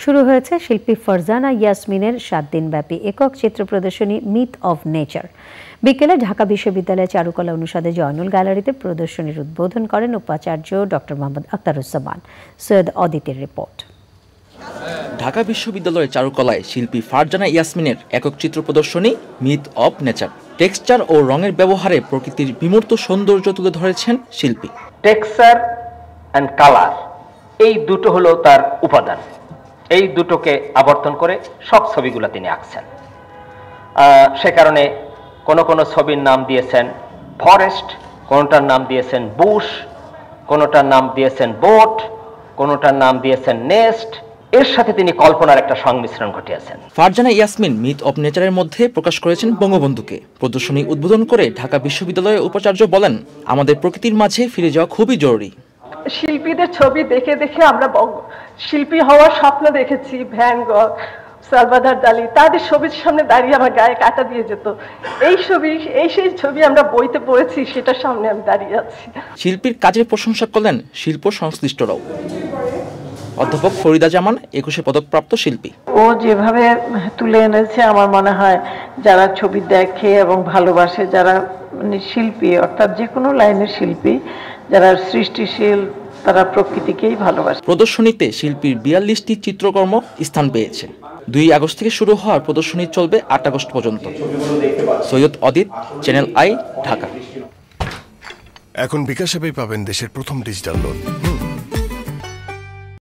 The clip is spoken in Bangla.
শুরু হয়েছে শিল্পী ফরজানা ইয়াসমিনের সাত দিনব্যাপী একক চিত্র প্রদর্শনী মিথ অব নেচার। বিকেলে ঢাকা বিশ্ববিদ্যালয়ের চারুকলা অনুষদে জয়নুল গ্যালারিতে প্রদর্শনীর উদ্বোধন করেন উপাচার্য ডক্টর মোহাম্মদ আখতারুজ্জামান। সৈয়দ অদিতের রিপোর্ট। ঢাকা বিশ্ববিদ্যালয়ের চারুকলায় শিল্পী ফারজানা ইয়াসমিনের একক চিত্র প্রদর্শনী মিথ অব নেচার। টেক্সচার ও রঙের ব্যবহারে প্রকৃতির বিমূর্ত সৌন্দর্য তুলে ধরেছেন শিল্পী। টেক্সচার অ্যান্ড কালার এই দুটো হলো তার উপাদান। এই দুটোকে আবর্তন করে সব ছবিগুলো তিনি আঁকছেন। সে কারণে কোন কোন ছবির নাম দিয়েছেন ফরেস্ট, কোনোটার নাম দিয়েছেন বুশ, কোনোটার নাম দিয়েছেন বোট, কোনোটার নাম দিয়েছেন নেস্ট। এর সাথে তিনি কল্পনার একটা সংমিশ্রণ ঘটিয়েছেন। ফারজানা ইয়াসমিন মিথ অব নেচারের মধ্যে প্রকাশ করেছেন বঙ্গবন্ধুকে। প্রদর্শনী উদ্বোধন করে ঢাকা বিশ্ববিদ্যালয়ের উপাচার্য বলেন, আমাদের প্রকৃতির মাঝে ফিরে যাওয়া খুবই জরুরি। শিল্পীদের ছবি দেখে দেখে আমরা শিল্পী হওয়ার স্বপ্ন দেখেছি, ভ্যান গগ সালভাদার দালি, তাদের ছবির সামনে দাঁড়িয়ে আমার গায়ে কাটা দিয়ে যেত। এই ছবি, এই সেই ছবি আমরা বইতে পড়েছি, সেটার সামনে আমি দাঁড়িয়ে আছি। শিল্পীর কাজের প্রশংসা করলেন শিল্প সংশ্লিষ্টরাও। অধ্যাপক ফরিদা জামান একুশে পদকপ্রাপ্ত শিল্পী। ও যেভাবে তুলে এনেছে আমার মনে হয় যারা ছবি দেখে এবং ভালোবাসে যারা মানে শিল্পী অর্থাৎ যে কোনো লাইনের শিল্পী যারা সৃষ্টিশীল তারা প্রকৃতিকেই ভালোবাসে। প্রদর্শনীতে শিল্পীর বিয়াল্লিশটি চিত্রকর্ম স্থান পেয়েছে। দুই আগস্ট থেকে শুরু হওয়ার প্রদর্শনী চলবে আট আগস্ট পর্যন্ত। Syed Adit channel I Dhaka. এখন বিকাশ অ্যাপে পাবেন দেশের প্রথম ডিজিটাল লোন। হুম,